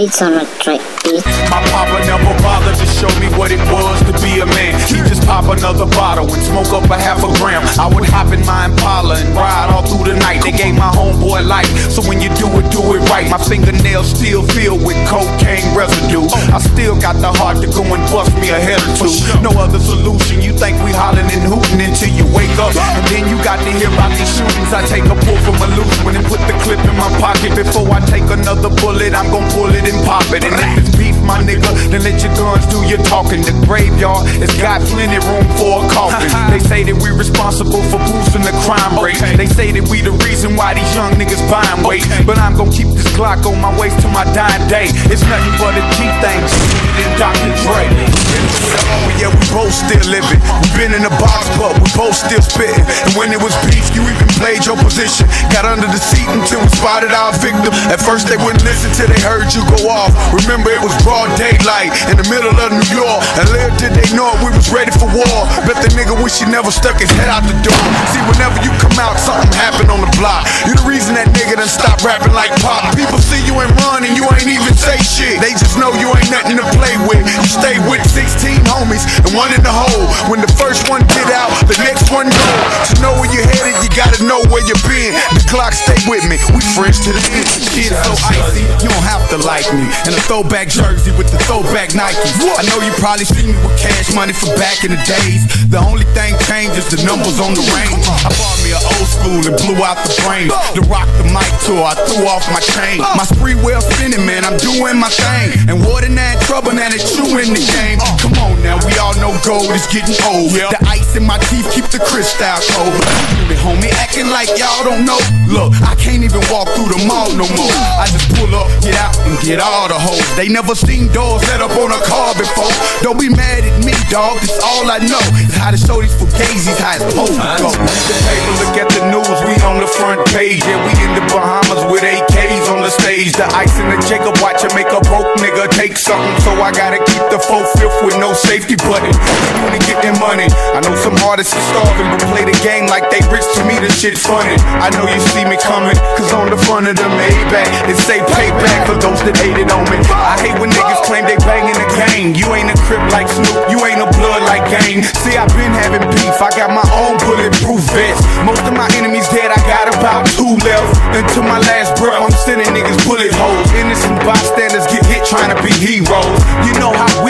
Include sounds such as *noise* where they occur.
beats on a track. My papa never bothered to show me what it was to be a man. He just pop another bottle and smoke up a half a gram. I would hop in my Impala and ride all through the night. They gave my homeboy life, so when you do it, do it right. My fingernails still filled with cocaine residue. I still got the heart to go and bust me a head or two. No other solution. You think we hollering and hooting until you wake up, and then you got to hear about these shootings. I take a pull from a loose one and put the clip in my pocket before I another bullet. I'm gon' pull it and pop it. And if it's beef, my nigga, then let your guns do your talking. The graveyard has got plenty room for a coffin. *laughs* They say that we responsible for boosting the crime rate. They say that we the reason why these young niggas buying weight. But I'm gon' keep this Glock on my waist till my dying day. It's nothing but a G thing. Than Dr. Dre. Both still living. We been in the box, but we both still spitting. And when it was beef, you even played your position. Got under the seat until we spotted our victim. At first they wouldn't listen till they heard you go off. Remember it was broad daylight in the middle of New York. And little did they know it, we was ready for war. Bet the nigga wish he never stuck his head out the door. See, whenever you come out, something happened on the block. You the reason that nigga done stopped rapping like pop. People see you and run and you ain't even say shit. They just know you ain't nothing to play one in the hole. When the first one get out, the next one go. To know where you're headed, you gotta know where you've been. The Glock stay with me. We friends to the end. Shit is so icy, you don't have to like me. In a throwback jersey with the throwback Nikes. I know you probably see me with cash money from back in the days. The only thing changes the numbers on the range. I bought me an old school and blew out the brain. To rock the mic tour, I threw off my chain. My Sprewell spinning, man. I'm doing my thing. And what water that trouble, now that you in the game. Gold is getting old. The ice in my teeth keep the crystal cold. Me homie acting like y'all don't know. Look, I can't even walk through the mall no more. I just pull up, get out, and get all the hoes. They never seen doors set up on a car before. Don't be mad at me, dog. That's all I know. Is how to show these fugazis how it's supposed to go. The paper, look at the news. We on the front page. Yeah, we the ice in the Jacob watch it make a broke nigga take something. So I gotta keep the full fifth with no safety button. You to get money. I know some artists are starving, but play the game like they rich. To me, the shit funny. I know you see me coming, cause on the front of the Maybach, it say payback for those that hated on me. I hate when niggas claim they banging the game. You ain't a crip like Snoop, you ain't a blood like Game. See, I've been having beef, I got my own bulletproof vest. Most of my enemies dead, I got about two left. Until my last breath, I'm sending niggas bullet holes. Innocent bystanders get hit trying to be heroes. You know how we